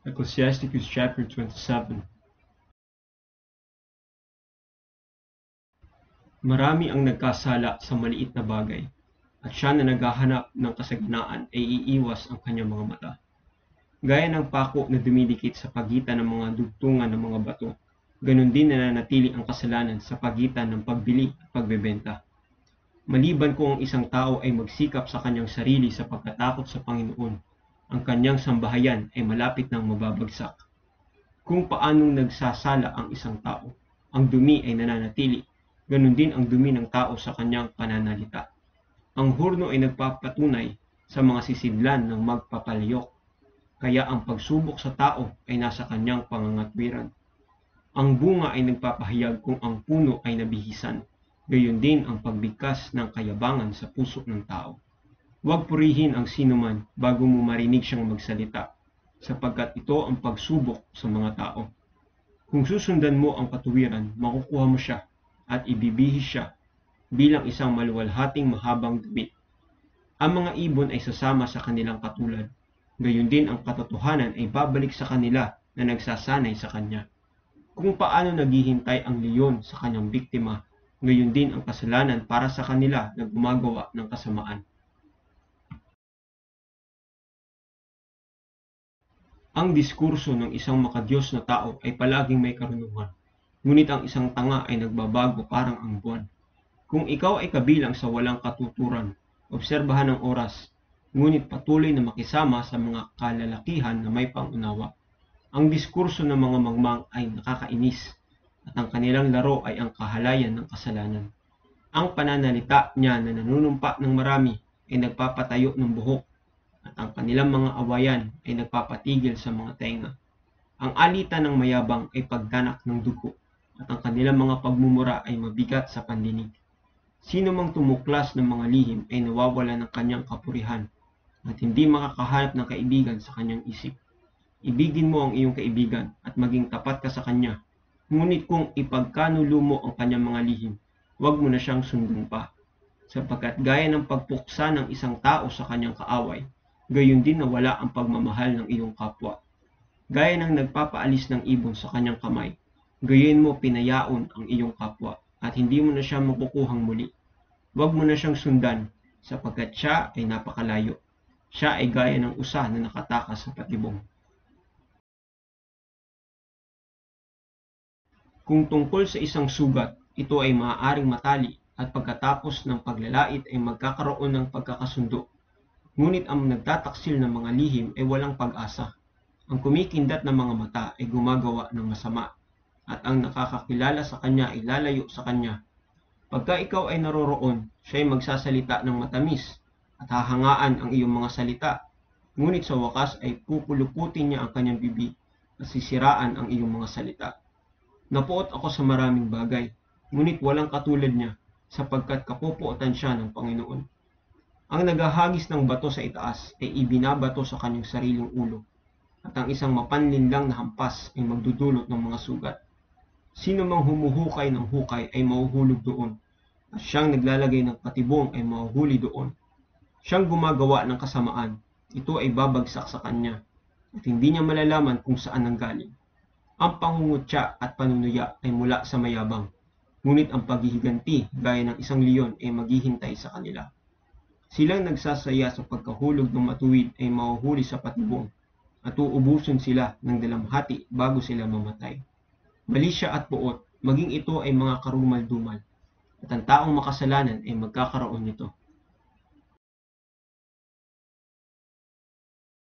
Ecclesiasticus chapter 27 Marami ang nagkasala sa maliit na bagay, at siya na naghahanap ng kasaganaan ay iiwas ang kanyang mga mata. Gaya ng pako na dumidikit sa pagitan ng mga dugtungan ng mga bato, ganun din nananatili ang kasalanan sa pagitan ng pagbili at pagbebenta. Maliban kung ang isang tao ay magsikap sa kanyang sarili sa pagkatakot sa Panginoon, ang kanyang sambahayan ay malapit ng mababagsak. Kung paanong nagsasala ang isang tao, ang dumi ay nananatili, ganun din ang dumi ng tao sa kanyang pananalita. Ang hurno ay nagpapatunay sa mga sisidlan ng magpapalyok, kaya ang pagsubok sa tao ay nasa kanyang pangangatwiran. Ang bunga ay nagpapahayag kung ang puno ay nabihisan, gayon din ang pagbigkas ng kayabangan sa puso ng tao. Huwag purihin ang sinuman bago mo marinig siyang magsalita, sapagkat ito ang pagsubok sa mga tao. Kung susundan mo ang katuwiran, makukuha mo siya at ibibihis siya bilang isang maluwalhating mahabang damit. Ang mga ibon ay sasama sa kanilang katulad, gayon din ang katotohanan ay babalik sa kanila na nagsasanay sa kanya. Kung paano naghihintay ang leon sa kanyang biktima, gayon din ang kasalanan para sa kanila na gumagawa ng kasamaan. Ang diskurso ng isang makadiyos na tao ay palaging may karunungan, ngunit ang isang tanga ay nagbabago parang ang buwan. Kung ikaw ay kabilang sa walang katuturan, obserbahan ang oras, ngunit patuloy na makisama sa mga kalalakihan na may pangunawa. Ang diskurso ng mga mangmang ay nakakainis, at ang kanilang laro ay ang kahalayan ng kasalanan. Ang pananalita niya na nanunumpa ng marami ay nagpapatayo ng buhok at ang kanilang mga awayan ay nagpapatigil sa mga tenga. Ang alitan ng mayabang ay pagdanak ng dugo at ang kanilang mga pagmumura ay mabigat sa pandinig. Sino mang tumuklas ng mga lihim ay nawawala ng kanyang kapurihan at hindi makakahanap ng kaibigan sa kanyang isip. Ibigin mo ang iyong kaibigan at maging tapat ka sa kanya. Ngunit kung ipagkanulo mo ang kanyang mga lihim, huwag mo na siyang sundan pa. Sapagkat gaya ng pagpuksa ng isang tao sa kanyang kaaway, gayon din nawala ang pagmamahal ng iyong kapwa. Gaya ng nagpapaalis ng ibon sa kanyang kamay, gayon mo pinayaon ang iyong kapwa at hindi mo na siya makukuhang muli. Huwag mo na siyang sundan sapagkat siya ay napakalayo. Siya ay gaya ng usa na nakatakas sa patibong. Kung tungkol sa isang sugat, ito ay maaaring matali at pagkatapos ng paglalait ay magkakaroon ng pagkakasundo. Ngunit ang nagtataksil ng mga lihim ay walang pag-asa. Ang kumikindat ng mga mata ay gumagawa ng masama at ang nakakakilala sa kanya ay lalayo sa kanya. Pagka ikaw ay naroroon, siya ay magsasalita ng matamis at hahangaan ang iyong mga salita. Ngunit sa wakas ay pupuluputin niya ang kanyang bibig at sisiraan ang iyong mga salita. Napuot ako sa maraming bagay, ngunit walang katulad niya sapagkat kapupuotan siya ng Panginoon. Ang naghahagis ng bato sa itaas ay ibinabato sa kanyang sariling ulo, at ang isang mapanlinlang na hampas ay magdudulot ng mga sugat. Sino mang humuhukay ng hukay ay mahuhulog doon, at siyang naglalagay ng patibong ay mahuhuli doon. Siyang gumagawa ng kasamaan, ito ay babagsak sa kanya, at hindi niya malalaman kung saan nanggaling. Ang pangungutya at panunuya ay mula sa mayabang, ngunit ang paghihiganti gaya ng isang leon ay maghihintay sa kanila. Silang nagsasaya sa pagkahulog ng matuwid ay mahuhuli sa patibong, at uubusin sila ng dalamhati bago sila mamatay. Mali siya at puot, maging ito ay mga karumal-dumal, at ang taong makasalanan ay magkakaroon nito.